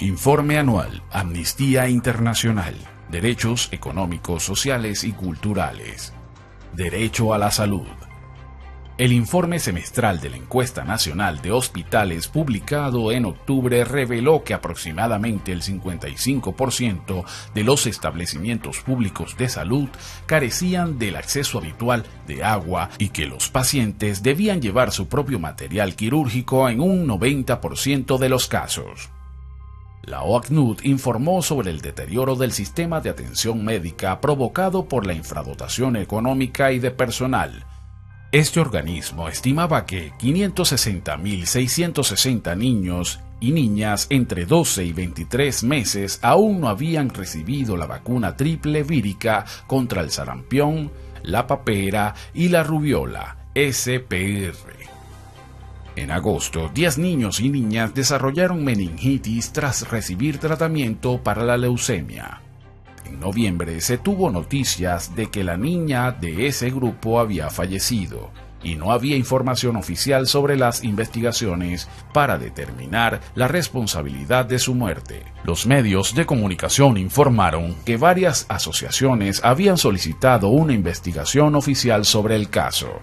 Informe anual Amnistía Internacional. Derechos económicos, sociales y culturales. Derecho a la salud. El informe semestral de la Encuesta Nacional de Hospitales publicado en octubre reveló que aproximadamente el 55% de los establecimientos públicos de salud carecían del acceso habitual de agua y que los pacientes debían llevar su propio material quirúrgico en un 90% de los casos. La OACNUD informó sobre el deterioro del sistema de atención médica provocado por la infradotación económica y de personal, este organismo estimaba que 560.660 niños y niñas entre 12 y 23 meses aún no habían recibido la vacuna triple vírica contra el sarampión, la papera y la rubiola, SPR. En agosto, 10 niños y niñas desarrollaron meningitis tras recibir tratamiento para la leucemia. En noviembre se tuvo noticias de que la niña de ese grupo había fallecido y no había información oficial sobre las investigaciones para determinar la responsabilidad de su muerte. Los medios de comunicación informaron que varias asociaciones habían solicitado una investigación oficial sobre el caso.